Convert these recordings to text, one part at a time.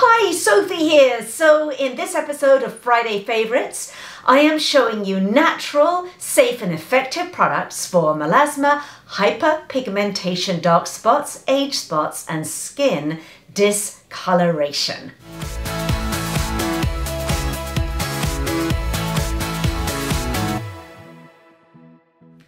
Hi, Sophie here. So, in this episode of Friday Favorites, I am showing you natural, safe, and effective products for melasma, hyperpigmentation, dark spots, age spots, and skin discoloration.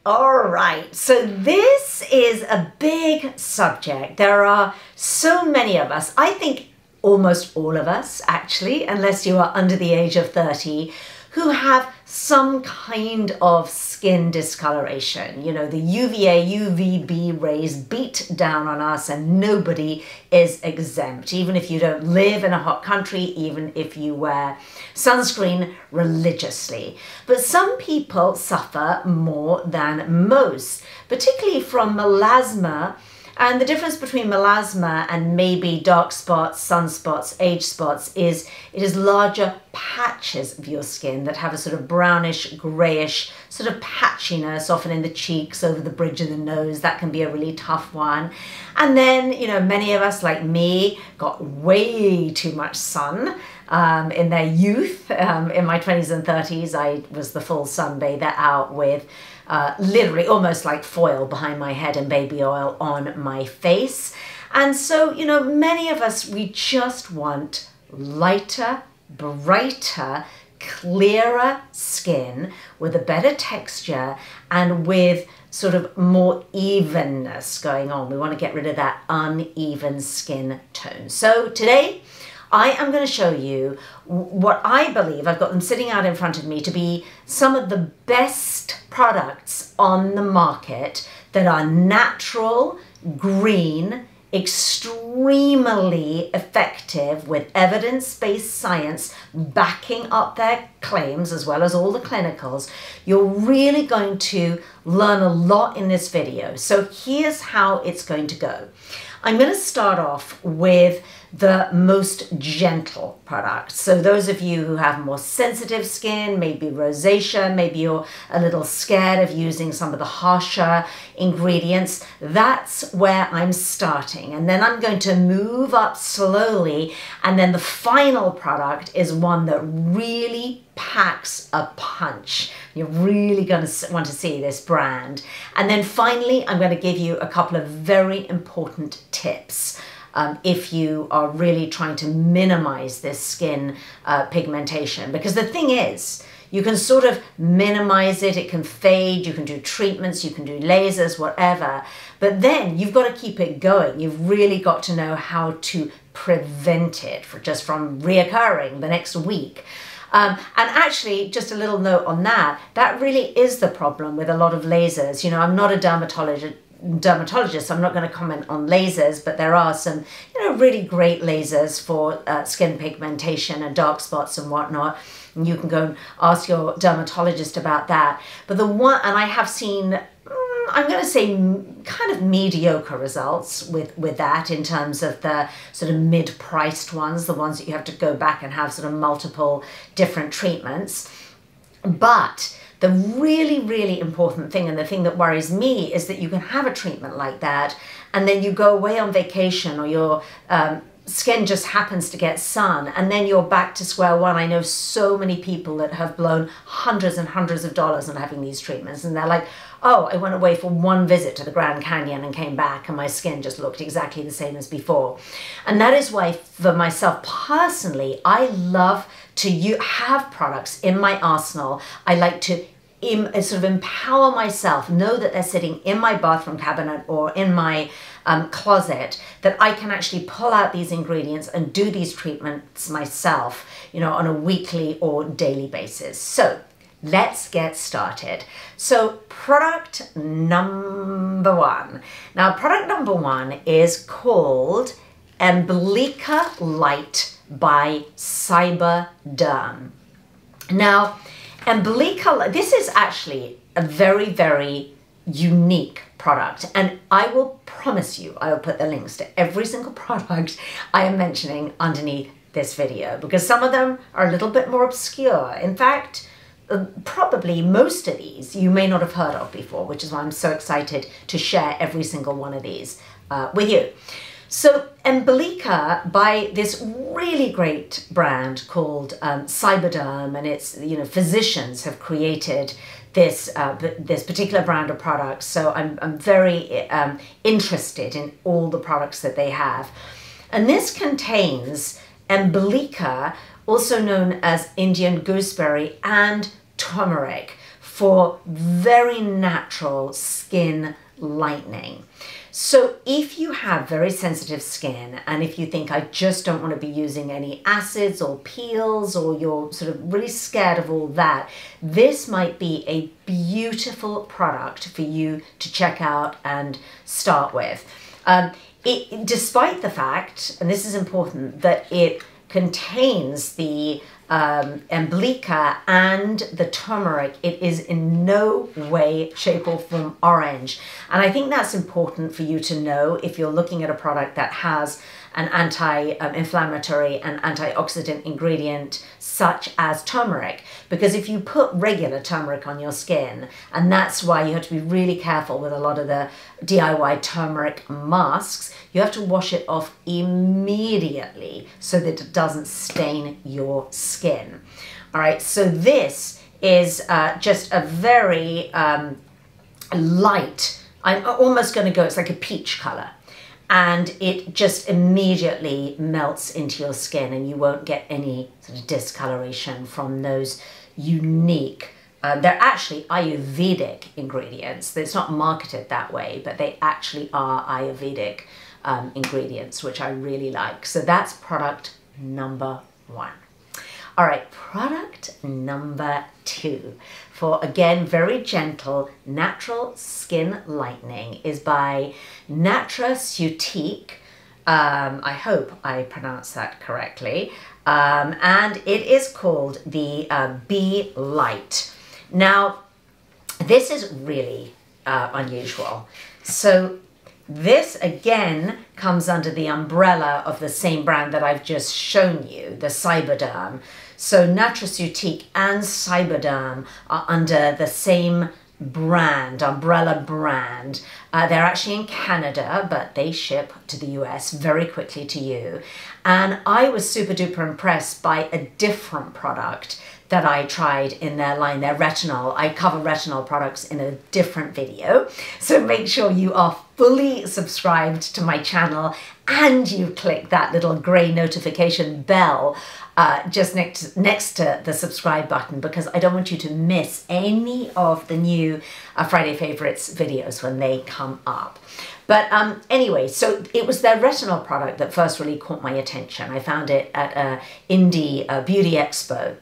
All right, so this is a big subject. There are so many of us. I think almost all of us, actually, unless you are under the age of 30, who have some kind of skin discoloration. You know, the UVA, UVB rays beat down on us, and nobody is exempt, even if you don't live in a hot country, even if you wear sunscreen religiously. But some people suffer more than most, particularly from melasma and the difference between melasma and maybe dark spots, sunspots, age spots is it is larger patches of your skin that have a sort of brownish, grayish sort of patchiness, often in the cheeks, over the bridge of the nose. That can be a really tough one. And then, you know, many of us, like me, got way too much sun. Um, in their youth, um, in my 20s and 30s, I was the full sunbather out with uh, literally almost like foil behind my head and baby oil on my face. And so, you know, many of us, we just want lighter, brighter, clearer skin with a better texture and with sort of more evenness going on. We want to get rid of that uneven skin tone. So today, I am going to show you what I believe, I've got them sitting out in front of me, to be some of the best products on the market that are natural, green, extremely effective with evidence based science backing up their claims as well as all the clinicals. You're really going to learn a lot in this video. So here's how it's going to go. I'm going to start off with the most gentle products. So those of you who have more sensitive skin, maybe rosacea, maybe you're a little scared of using some of the harsher ingredients, that's where I'm starting. And then I'm going to move up slowly. And then the final product is one that really packs a punch. You're really going to want to see this brand. And then finally, I'm going to give you a couple of very important tips um, if you are really trying to minimize this skin uh, pigmentation. Because the thing is, you can sort of minimize it, it can fade, you can do treatments, you can do lasers, whatever. But then you've got to keep it going. You've really got to know how to prevent it for just from reoccurring the next week. Um, and actually, just a little note on that, that really is the problem with a lot of lasers. You know, I'm not a dermatologist dermatologist, I'm not going to comment on lasers, but there are some, you know, really great lasers for uh, skin pigmentation and dark spots and whatnot. And you can go and ask your dermatologist about that. But the one, and I have seen, mm, I'm going to say kind of mediocre results with, with that in terms of the sort of mid-priced ones, the ones that you have to go back and have sort of multiple different treatments. But the really, really important thing, and the thing that worries me, is that you can have a treatment like that, and then you go away on vacation, or your um, skin just happens to get sun, and then you're back to square one. I know so many people that have blown hundreds and hundreds of dollars on having these treatments, and they're like, oh, I went away for one visit to the Grand Canyon and came back, and my skin just looked exactly the same as before. And that is why, for myself personally, I love to you have products in my arsenal. I like to uh, sort of empower myself, know that they're sitting in my bathroom cabinet or in my um, closet, that I can actually pull out these ingredients and do these treatments myself, you know, on a weekly or daily basis. So let's get started. So product number one. Now product number one is called Emblica Light by Cyberderm. Now, Emblica, this is actually a very, very unique product. And I will promise you, I will put the links to every single product I am mentioning underneath this video because some of them are a little bit more obscure. In fact, uh, probably most of these you may not have heard of before, which is why I'm so excited to share every single one of these uh, with you. So Embolica by this really great brand called um, Cyberderm, and it's you know physicians have created this uh, this particular brand of products. So I'm I'm very um, interested in all the products that they have, and this contains Embolica, also known as Indian gooseberry and turmeric for very natural skin lightening. So if you have very sensitive skin and if you think I just don't want to be using any acids or peels or you're sort of really scared of all that, this might be a beautiful product for you to check out and start with. Um, it, despite the fact, and this is important, that it contains the um, Embolica and the turmeric, it is in no way, shape, or form orange. And I think that's important for you to know if you're looking at a product that has an anti-inflammatory and antioxidant ingredient such as turmeric. Because if you put regular turmeric on your skin and that's why you have to be really careful with a lot of the DIY turmeric masks you have to wash it off immediately so that it doesn't stain your skin. All right so this is uh, just a very um, light. I'm almost going to go it's like a peach color and it just immediately melts into your skin and you won't get any sort of discoloration from those unique uh, they're actually ayurvedic ingredients. It's not marketed that way but they actually are ayurvedic um, ingredients which i really like. So that's product number one. All right product number two for again very gentle natural skin lightening is by Natraceutique. Um, I hope I pronounced that correctly. Um, and it is called the uh, Light. Now, this is really uh, unusual. So this again comes under the umbrella of the same brand that I've just shown you, the Cyberderm. So Natraceutique and Cyberderm are under the same brand, umbrella brand. Uh, they're actually in Canada, but they ship to the US very quickly to you. And I was super duper impressed by a different product that I tried in their line, their retinol. I cover retinol products in a different video. So make sure you are fully subscribed to my channel and you click that little gray notification bell uh, just next, next to the subscribe button because I don't want you to miss any of the new uh, Friday Favorites videos when they come up. But um, anyway, so it was their retinol product that first really caught my attention. I found it at an indie uh, beauty expo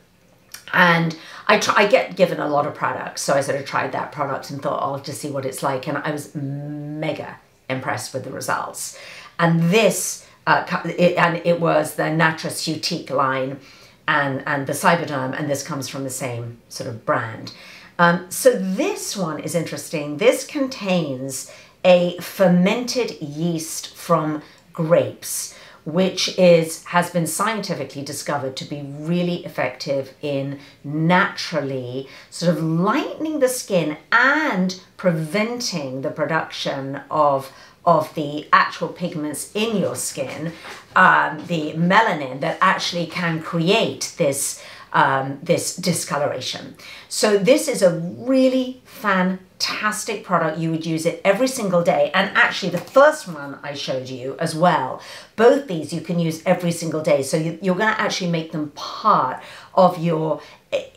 and I, try, I get given a lot of products, so I sort of tried that product and thought, oh, I'll just see what it's like. And I was mega impressed with the results. And this uh, it, and it was the Natraceutique line and, and the Cyberderm, and this comes from the same sort of brand. Um, so this one is interesting. This contains a fermented yeast from grapes, which is has been scientifically discovered to be really effective in naturally sort of lightening the skin and preventing the production of of the actual pigments in your skin, um, the melanin that actually can create this um, this discoloration. So this is a really fantastic product. You would use it every single day. And actually the first one I showed you as well, both these you can use every single day. So you, you're gonna actually make them part of your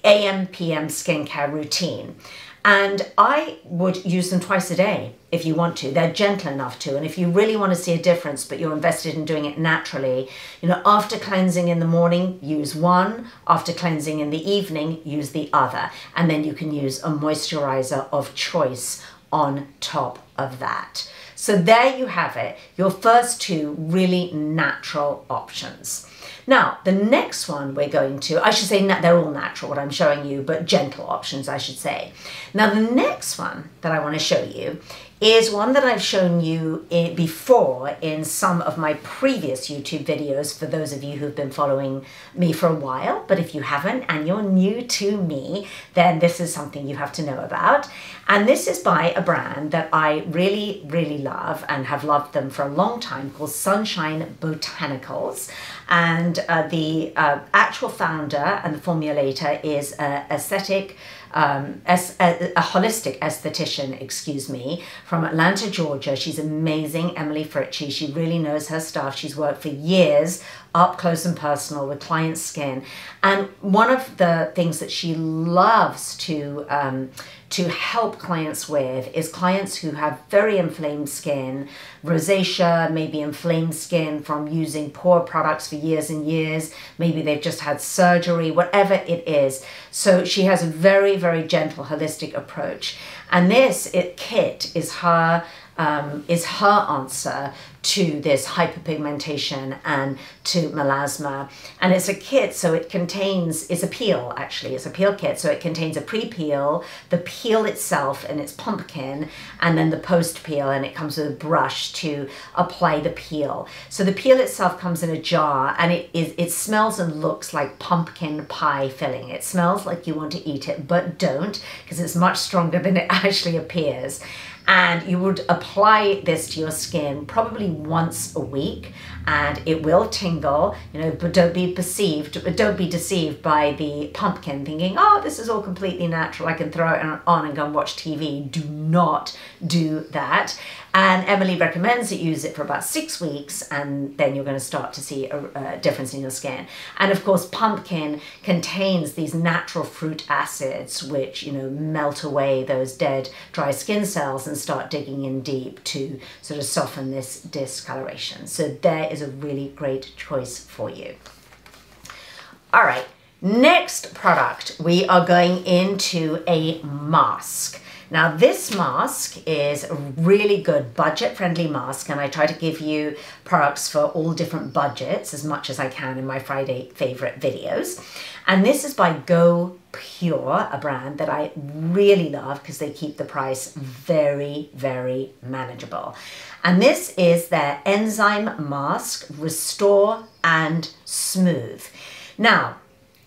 AM, PM skincare routine. And I would use them twice a day if you want to. They're gentle enough to. And if you really want to see a difference, but you're invested in doing it naturally, you know, after cleansing in the morning, use one. After cleansing in the evening, use the other. And then you can use a moisturizer of choice on top of that. So there you have it, your first two really natural options. Now, the next one we're going to, I should say they're all natural, what I'm showing you, but gentle options, I should say. Now, the next one that I want to show you is one that I've shown you eh, before in some of my previous YouTube videos for those of you who've been following me for a while. But if you haven't and you're new to me, then this is something you have to know about. And this is by a brand that I really, really love and have loved them for a long time called Sunshine Botanicals. And uh, the uh, actual founder and the formulator is uh, aesthetic um, as, a, a, holistic esthetician, excuse me, from Atlanta, Georgia. She's amazing, Emily Fritchie. She really knows her stuff. She's worked for years up close and personal with client skin. And one of the things that she loves to um, to help clients with is clients who have very inflamed skin, rosacea, maybe inflamed skin from using poor products for years and years. Maybe they've just had surgery, whatever it is. So she has a very, very gentle, holistic approach. And this it, kit is her um, is her answer to this hyperpigmentation and to melasma. And it's a kit, so it contains, it's a peel actually, it's a peel kit. So it contains a pre-peel, the peel itself and its pumpkin, and then the post-peel, and it comes with a brush to apply the peel. So the peel itself comes in a jar and it is it smells and looks like pumpkin pie filling. It smells like you want to eat it, but don't, because it's much stronger than it actually appears and you would apply this to your skin probably once a week and it will tingle you know but don't be perceived don't be deceived by the pumpkin thinking oh this is all completely natural. I can throw it on and go and watch tv do not do that and Emily recommends that you use it for about six weeks, and then you're going to start to see a, a, difference in your skin. And of course, pumpkin contains these natural fruit acids, which you know melt away those dead, dry skin cells and start digging in deep to sort of soften this discoloration. So there is a really great choice for you. All right. Next product, we are going into a mask. Now this mask is a really good budget friendly mask and I try to give you products for all different budgets as much as I can in my Friday favorite videos. And this is by Go Pure, a brand that I really love because they keep the price very, very manageable. And this is their enzyme mask, Restore and Smooth. Now,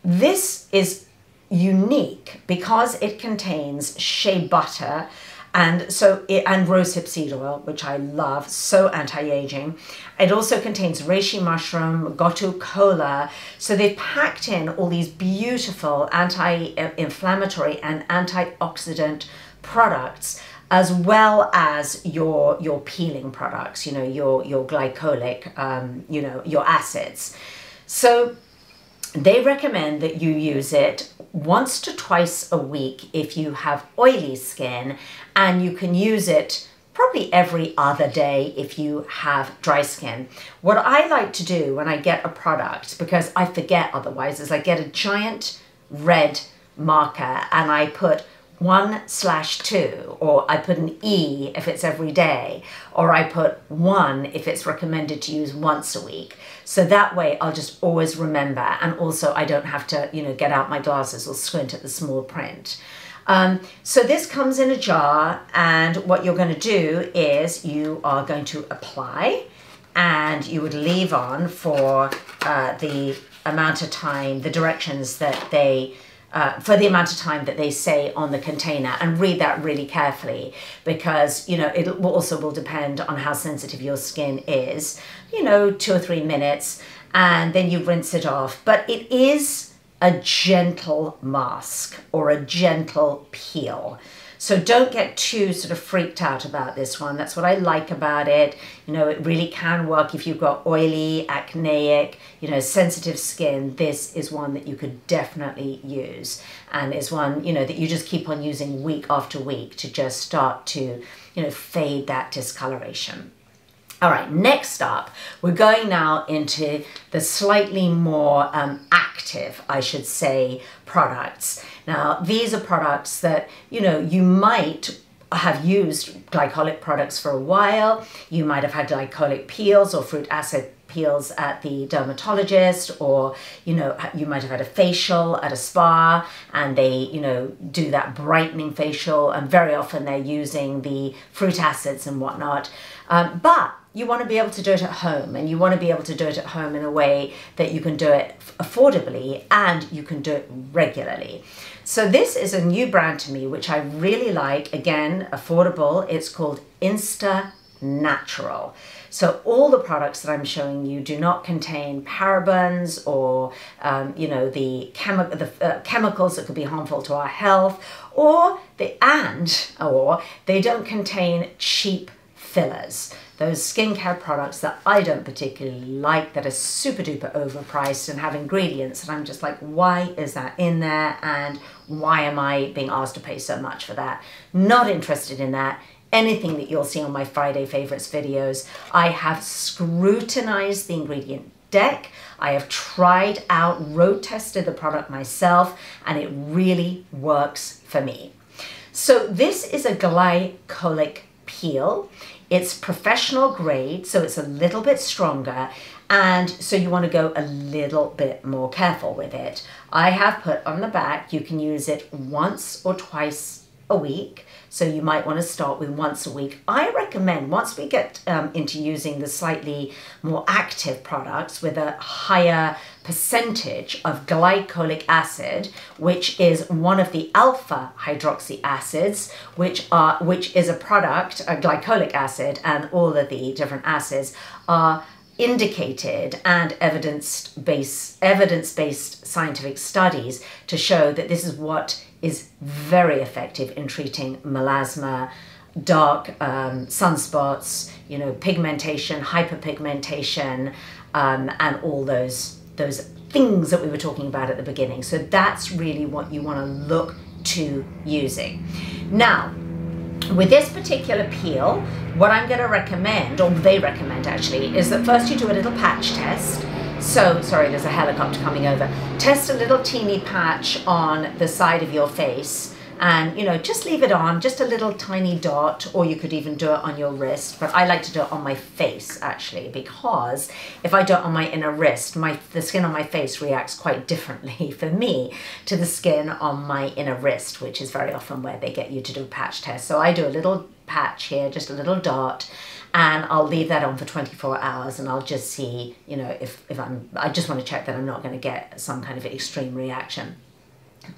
this is unique because it contains shea butter and so it, and rosehip seed oil, which I love, so anti-aging. It also contains reishi mushroom, gotu kola. So they've packed in all these beautiful anti-inflammatory and antioxidant products as well as your your peeling products, you know, your your glycolic, um, you know, your acids. So they recommend that you use it once to twice a week if you have oily skin, and you can use it probably every other day if you have dry skin. What I like to do when I get a product, because I forget otherwise, is I get a giant red marker and I put one slash two, or I put an E if it's every day, or I put one if it's recommended to use once a week. So that way I'll just always remember, and also I don't have to, you know, get out my glasses or squint at the small print. Um, so this comes in a jar, and what you're going to do is you are going to apply, and you would leave on for uh, the amount of time, the directions that they uh, for the amount of time that they say on the container and read that really carefully because you know it also will depend on how sensitive your skin is you know two or three minutes and then you rinse it off. But it is a gentle mask or a gentle peel so don't get too sort of freaked out about this one. That's what I like about it. You know, it really can work if you've got oily, acneic, you know, sensitive skin. This is one that you could definitely use and is one, you know, that you just keep on using week after week to just start to, you know, fade that discoloration. All right, next up, we're going now into the slightly more um, active, I should say, products. Now, these are products that, you know, you might have used glycolic products for a while. You might have had glycolic peels or fruit acid peels at the dermatologist or you know you might have had a facial at a spa and they you know do that brightening facial and very often they're using the fruit acids and whatnot um, but you want to be able to do it at home and you want to be able to do it at home in a way that you can do it affordably and you can do it regularly. So this is a new brand to me which I really like. Again, affordable. It's called Insta Natural. So all the products that I'm showing you do not contain parabens or um, you know the, chemi the uh, chemicals that could be harmful to our health, or the and or they don't contain cheap fillers. Those skincare products that I don't particularly like that are super duper overpriced and have ingredients and I'm just like why is that in there? And why am I being asked to pay so much for that? Not interested in that anything that you'll see on my Friday favorites videos I have scrutinized the ingredient deck I have tried out road tested the product myself and it really works for me so this is a glycolic peel it's professional grade, so it's a little bit stronger, and so you want to go a little bit more careful with it. I have put on the back, you can use it once or twice a week. So you might want to start with once a week. I recommend once we get um, into using the slightly more active products with a higher percentage of glycolic acid, which is one of the alpha hydroxy acids, which are which is a product, a glycolic acid, and all of the different acids are indicated and evidence-based evidence-based scientific studies to show that this is what is very effective in treating melasma, dark um, sunspots, you know, pigmentation, hyperpigmentation, um, and all those those things that we were talking about at the beginning. So that's really what you want to look to using. Now, with this particular peel, what I'm going to recommend, or they recommend actually, is that first you do a little patch test. So, sorry, there's a helicopter coming over. Test a little teeny patch on the side of your face and you know just leave it on just a little tiny dot or you could even do it on your wrist. But I like to do it on my face actually because if I do it on my inner wrist my the skin on my face reacts quite differently for me to the skin on my inner wrist which is very often where they get you to do a patch test so I do a little patch here just a little dot and I'll leave that on for 24 hours and I'll just see you know if, if I'm I just want to check that I'm not going to get some kind of extreme reaction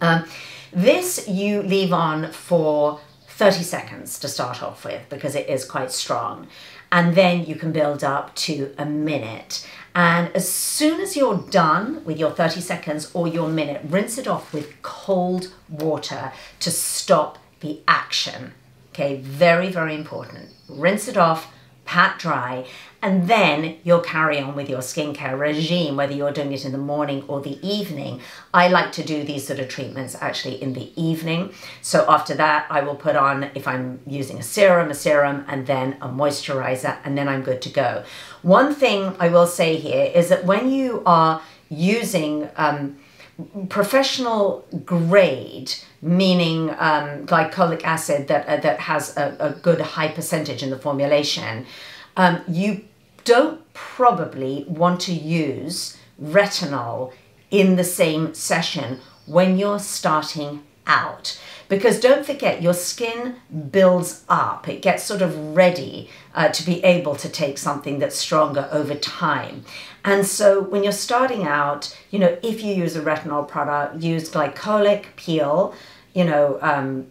um, this you leave on for 30 seconds to start off with because it is quite strong. And then you can build up to a minute. And as soon as you're done with your 30 seconds or your minute, rinse it off with cold water to stop the action. Okay, very, very important. Rinse it off, pat dry, and then you'll carry on with your skincare regime, whether you're doing it in the morning or the evening. I like to do these sort of treatments actually in the evening. So after that, I will put on, if I'm using a serum, a serum, and then a moisturizer, and then I'm good to go. One thing I will say here is that when you are using um, professional grade, meaning um, glycolic acid that, uh, that has a, a, good high percentage in the formulation, um, you don't probably want to use retinol in the same session when you're starting out. Because don't forget, your skin builds up. It gets sort of ready uh, to be able to take something that's stronger over time. And so when you're starting out, you know, if you use a retinol product, use glycolic peel, you know, um,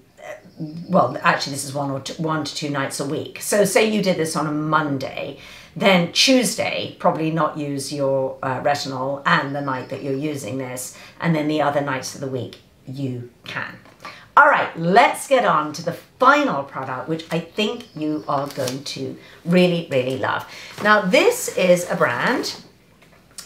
well, actually this is one or two, one to two nights a week. So say you did this on a Monday, then Tuesday, probably not use your uh, retinol and the night that you're using this, and then the other nights of the week, you can. All right, let's get on to the final product, which I think you are going to really, really love. Now, this is a brand.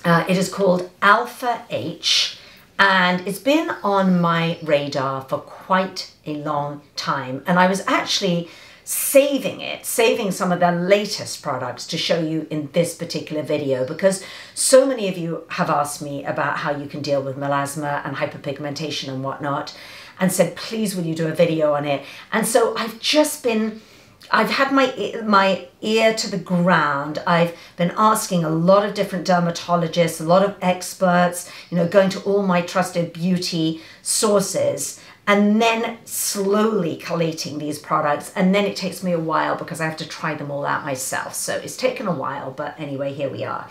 Uh, it is called Alpha H, and it's been on my radar for quite a long time. And I was actually saving it, saving some of their latest products to show you in this particular video because so many of you have asked me about how you can deal with melasma and hyperpigmentation and whatnot and said, please will you do a video on it? And so I've just been I've had my my ear to the ground. I've been asking a lot of different dermatologists, a lot of experts, you know, going to all my trusted beauty sources and then slowly collating these products. And then it takes me a while because I have to try them all out myself. So it's taken a while, but anyway, here we are.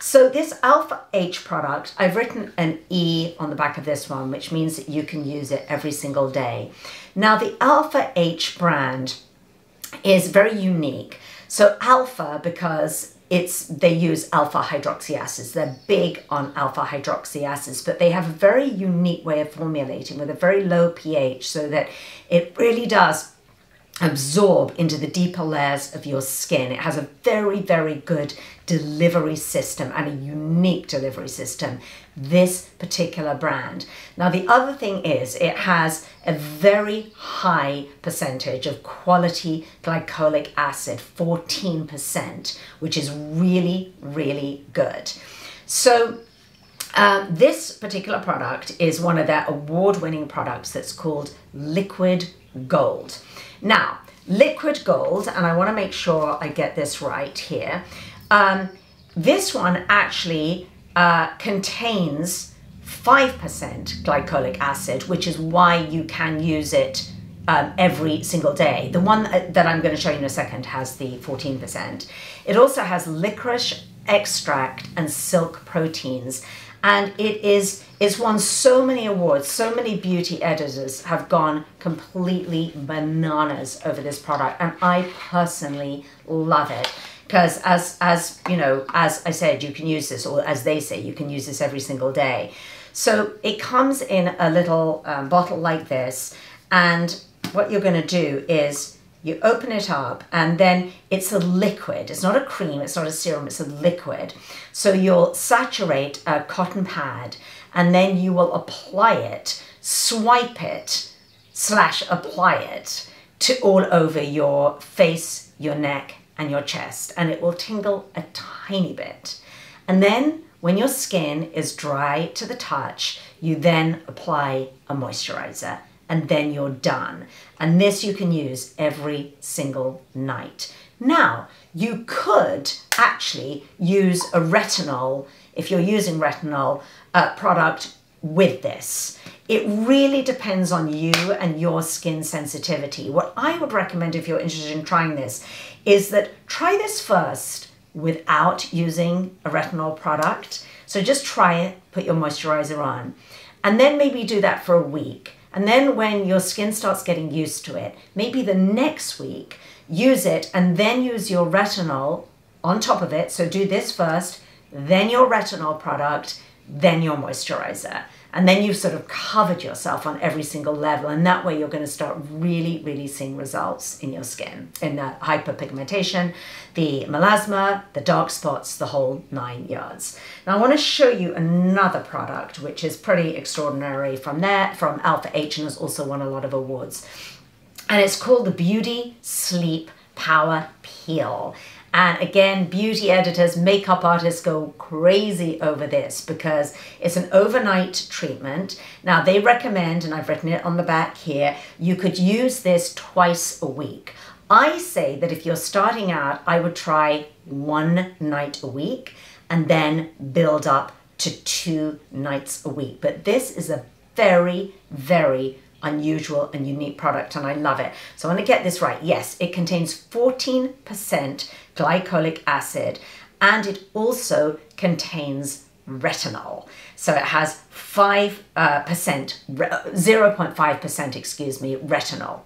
So this Alpha H product, I've written an E on the back of this one, which means that you can use it every single day. Now the Alpha H brand is very unique. So alpha because it's they use alpha hydroxy acids. They're big on alpha hydroxy acids, but they have a very unique way of formulating with a very low pH so that it really does absorb into the deeper layers of your skin. It has a very, very good delivery system and a unique delivery system, this particular brand. Now, the other thing is it has a very high percentage of quality glycolic acid, 14%, which is really, really good. So, um, this particular product is one of their award winning products that's called Liquid Gold. Now, liquid gold, and I want to make sure I get this right here. Um, this one actually uh, contains 5% glycolic acid, which is why you can use it um, every single day. The one that I'm going to show you in a second has the 14%. It also has licorice extract and silk proteins and it is it's won so many awards. So many beauty editors have gone completely bananas over this product. And i personally love it. Because as as you know as i said you can use this or as they say you can use this every single day. So it comes in a little um, bottle like this. And what you're going to do is you open it up and then it's a liquid. It's not a cream, it's not a serum, it's a liquid. So you'll saturate a cotton pad and then you will apply it, swipe it, slash apply it to all over your face, your neck, and your chest, and it will tingle a tiny bit. And then when your skin is dry to the touch, you then apply a moisturizer and then you're done. And this you can use every single night. Now, you could actually use a retinol, if you're using retinol uh, product with this. It really depends on you and your skin sensitivity. What I would recommend if you're interested in trying this is that try this first without using a retinol product. So just try it, put your moisturizer on, and then maybe do that for a week. And then when your skin starts getting used to it, maybe the next week, use it and then use your retinol on top of it. So do this first, then your retinol product, then your moisturizer. And then you've sort of covered yourself on every single level. And that way you're going to start really, really seeing results in your skin, in the hyperpigmentation, the melasma, the dark spots, the whole nine yards. Now I want to show you another product, which is pretty extraordinary from there, from Alpha H, and has also won a lot of awards. And it's called the Beauty Sleep Power Peel. And again, beauty editors, makeup artists go crazy over this because it's an overnight treatment. Now, they recommend, and I've written it on the back here, you could use this twice a week. I say that if you're starting out, I would try one night a week and then build up to two nights a week. But this is a very, very unusual and unique product and I love it. So I want to get this right. Yes, it contains 14% glycolic acid and it also contains retinol. So it has 5%, uh, 0.5%, excuse me, retinol.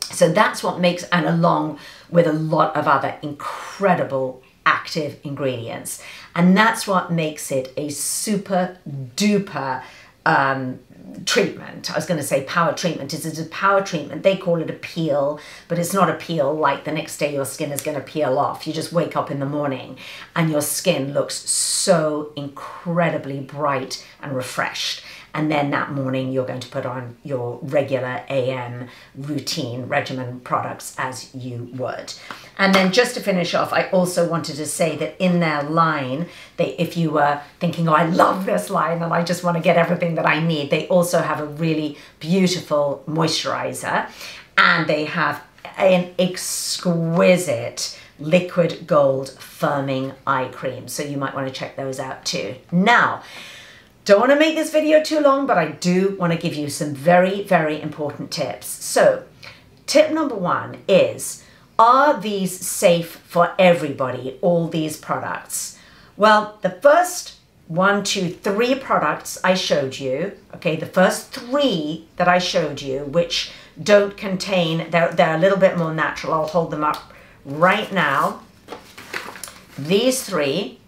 So that's what makes, and along with a lot of other incredible active ingredients. And that's what makes it a super duper um, treatment. I was going to say power treatment. It's a power treatment. They call it a peel, but it's not a peel like the next day your skin is going to peel off. You just wake up in the morning and your skin looks so incredibly bright and refreshed and then that morning you're going to put on your regular AM routine regimen products as you would. And then just to finish off, I also wanted to say that in their line, they if you were thinking, oh, I love this line and I just want to get everything that I need, they also have a really beautiful moisturizer and they have an exquisite liquid gold firming eye cream. So you might want to check those out too. Now, don't want to make this video too long, but I do want to give you some very, very important tips. So tip number one is, are these safe for everybody, all these products? Well, the first one, two, three products I showed you, okay, the first three that I showed you, which don't contain, they're, they're a little bit more natural. I'll hold them up right now. These three,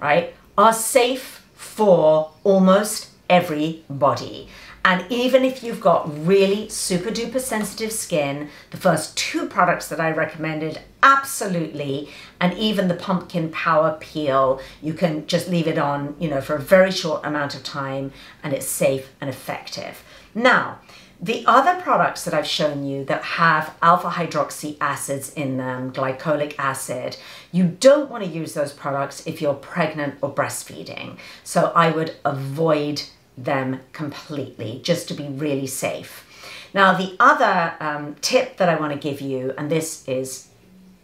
right, are safe for almost everybody. And even if you've got really super duper sensitive skin, the first two products that I recommended, absolutely. And even the pumpkin power peel, you can just leave it on, you know, for a very short amount of time and it's safe and effective. Now, the other products that I've shown you that have alpha hydroxy acids in them, glycolic acid, you don't want to use those products if you're pregnant or breastfeeding. So I would avoid them completely just to be really safe. Now, the other um, tip that I want to give you, and this is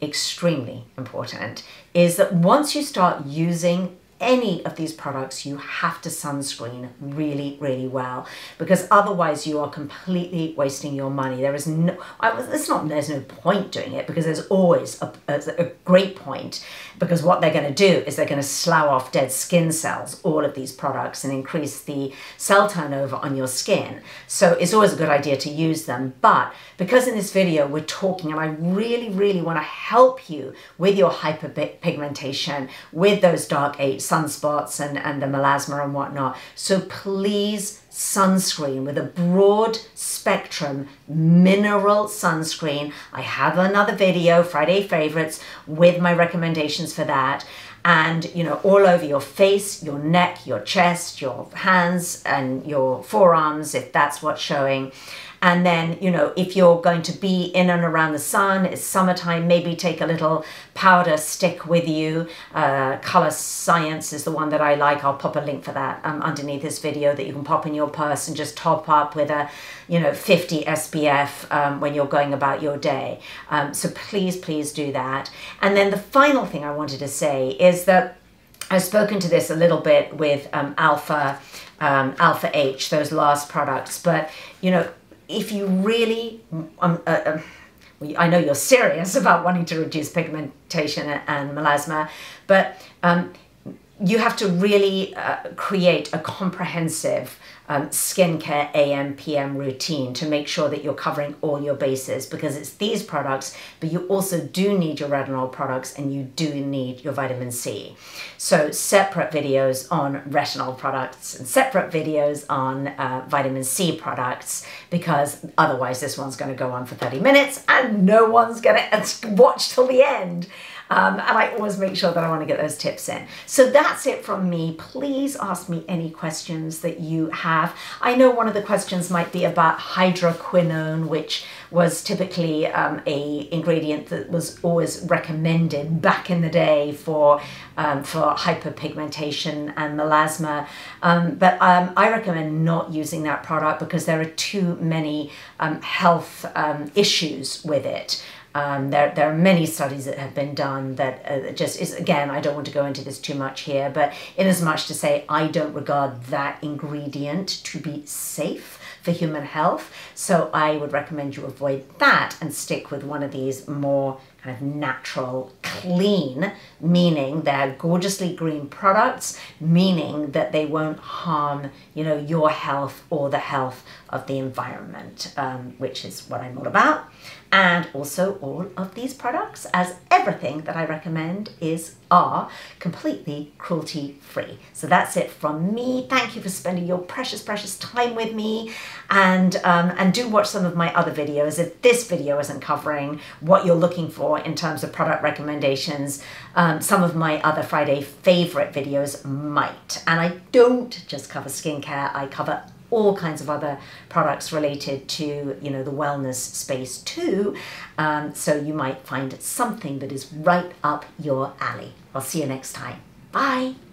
extremely important, is that once you start using any of these products, you have to sunscreen really, really well because otherwise you are completely wasting your money. There is no, it's not, there's no point doing it because there's always a, a great point because what they're going to do is they're going to slough off dead skin cells, all of these products, and increase the cell turnover on your skin. So it's always a good idea to use them. But because in this video we're talking, and I really, really want to help you with your hyperpigmentation, with those dark age sunspots and, and the melasma and whatnot. So please sunscreen with a broad spectrum mineral sunscreen. I have another video, Friday favorites, with my recommendations for that. And, you know, all over your face, your neck, your chest, your hands, and your forearms, if that's what's showing. And then, you know, if you're going to be in and around the sun, it's summertime, maybe take a little powder stick with you. Uh, Colorescience is the one that I like. I'll pop a link for that um, underneath this video that you can pop in your purse and just top up with a, you know, 50 SPF um, when you're going about your day. Um, so please, please do that. And then the final thing I wanted to say is that I've spoken to this a little bit with um, Alpha, um, Alpha H, those last products, but you know, if you really, um, uh, um, I know you're serious about wanting to reduce pigmentation and melasma, but um, you have to really uh, create a comprehensive um, skincare AM PM routine to make sure that you're covering all your bases because it's these products, but you also do need your retinol products and you do need your vitamin C. So separate videos on retinol products and separate videos on uh, vitamin C products because otherwise this one's going to go on for 30 minutes and no one's going to watch till the end. Um, and I always make sure that I want to get those tips in. So that's it from me. Please ask me any questions that you have. I know one of the questions might be about hydroquinone, which was typically um, a ingredient that was always recommended back in the day for um, for hyperpigmentation and melasma. Um, but um, I recommend not using that product because there are too many um, health um, issues with it. Um, there, there are many studies that have been done that uh, just is, again, I don't want to go into this too much here, but in as much to say I don't regard that ingredient to be safe for human health. So I would recommend you avoid that and stick with one of these more kind of natural, clean, meaning they're gorgeously green products, meaning that they won't harm, you know, your health or the health of the environment, um, which is what I'm all about. And also all of these products, as everything that I recommend is are completely cruelty free. So that's it from me. Thank you for spending your precious, precious time with me. And, um, and do watch some of my other videos. If this video isn't covering what you're looking for in terms of product recommendations, um, some of my other Friday favorite videos might. And I don't just cover skincare, I cover all kinds of other products related to you know the wellness space too. Um, so you might find something that is right up your alley. I'll see you next time. Bye